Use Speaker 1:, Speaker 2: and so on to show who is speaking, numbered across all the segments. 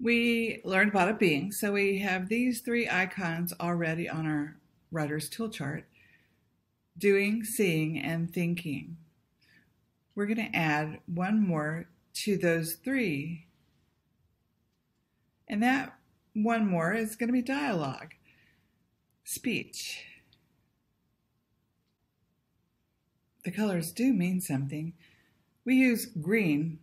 Speaker 1: we learned about ba-da-bing. So we have these three icons already on our writer's tool chart doing, seeing, and thinking. We're going to add one more to those three. And that one more is going to be dialogue, speech. The colors do mean something. We use green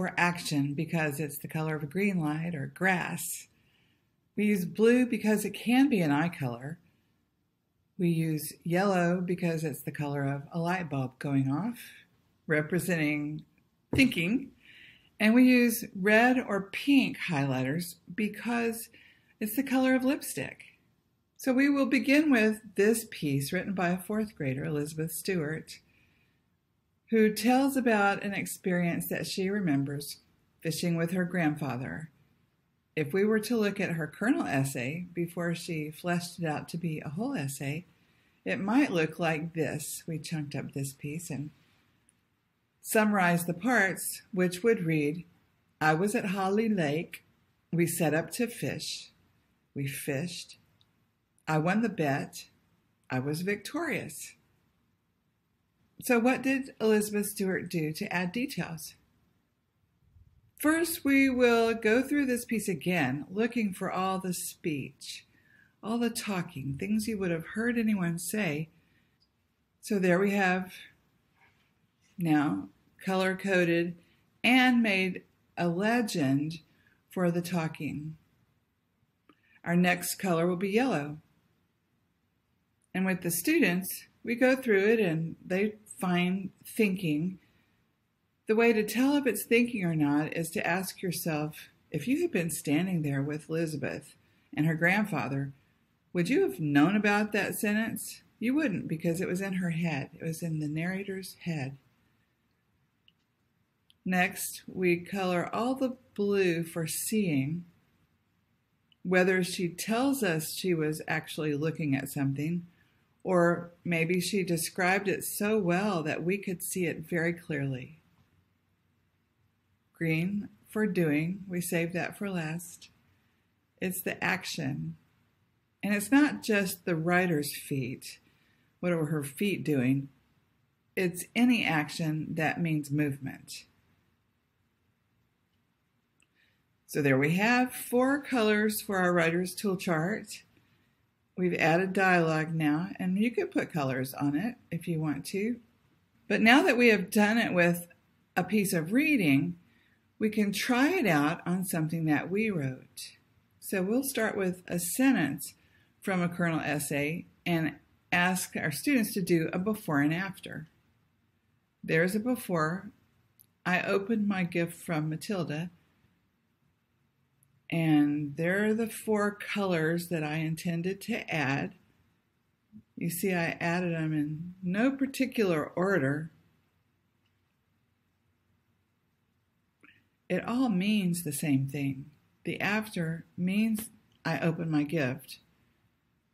Speaker 1: for action because it's the color of a green light or grass. We use blue because it can be an eye color. We use yellow because it's the color of a light bulb going off, representing thinking. And we use red or pink highlighters because it's the color of lipstick. So we will begin with this piece written by a fourth grader, Elizabeth Stewart who tells about an experience that she remembers fishing with her grandfather. If we were to look at her kernel essay before she fleshed it out to be a whole essay, it might look like this. We chunked up this piece and summarized the parts, which would read I was at Holly Lake. We set up to fish. We fished. I won the bet. I was victorious. So, what did Elizabeth Stewart do to add details? First, we will go through this piece again, looking for all the speech, all the talking, things you would have heard anyone say. So, there we have now color coded and made a legend for the talking. Our next color will be yellow. And with the students, we go through it and they find thinking, the way to tell if it's thinking or not is to ask yourself if you had been standing there with Elizabeth and her grandfather, would you have known about that sentence? You wouldn't because it was in her head, it was in the narrator's head. Next, we color all the blue for seeing. Whether she tells us she was actually looking at something or maybe she described it so well that we could see it very clearly. Green for doing, we saved that for last. It's the action. And it's not just the writer's feet. What are her feet doing? It's any action that means movement. So there we have four colors for our writer's tool chart. We've added dialogue now, and you could put colors on it if you want to. But now that we have done it with a piece of reading, we can try it out on something that we wrote. So we'll start with a sentence from a kernel essay and ask our students to do a before and after. There's a before. I opened my gift from Matilda and there are the four colors that I intended to add. You see, I added them in no particular order. It all means the same thing. The after means I open my gift,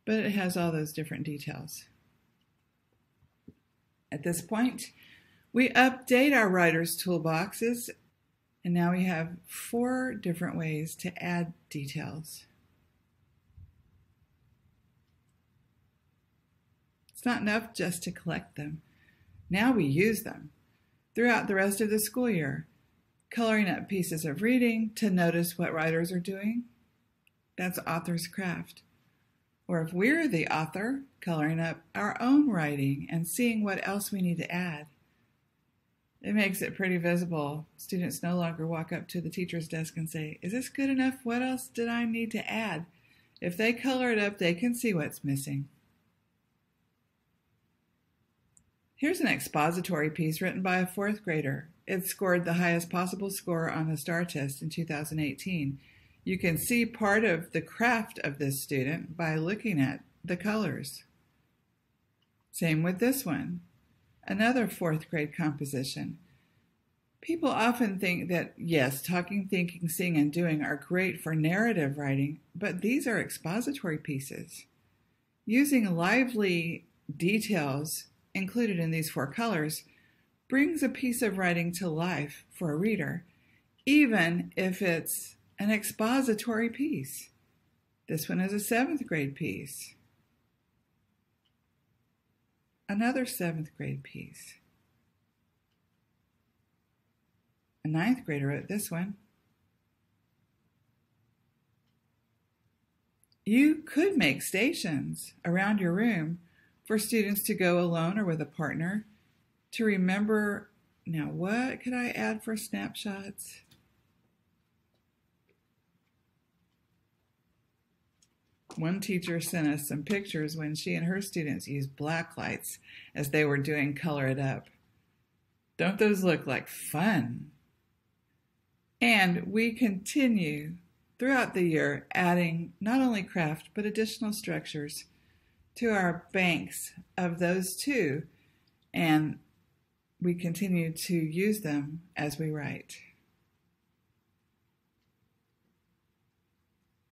Speaker 1: but it has all those different details. At this point, we update our writer's toolboxes and now we have four different ways to add details. It's not enough just to collect them. Now we use them throughout the rest of the school year, coloring up pieces of reading to notice what writers are doing. That's author's craft. Or if we're the author, coloring up our own writing and seeing what else we need to add. It makes it pretty visible. Students no longer walk up to the teacher's desk and say, Is this good enough? What else did I need to add? If they color it up, they can see what's missing. Here's an expository piece written by a fourth grader. It scored the highest possible score on the STAAR test in 2018. You can see part of the craft of this student by looking at the colors. Same with this one another fourth grade composition. People often think that, yes, talking, thinking, seeing, and doing are great for narrative writing, but these are expository pieces. Using lively details included in these four colors brings a piece of writing to life for a reader, even if it's an expository piece. This one is a seventh grade piece. Another seventh grade piece. A ninth grader wrote this one. You could make stations around your room for students to go alone or with a partner to remember. Now, what could I add for snapshots? One teacher sent us some pictures when she and her students used black lights as they were doing Color It Up. Don't those look like fun? And we continue throughout the year adding not only craft but additional structures to our banks of those too, and we continue to use them as we write.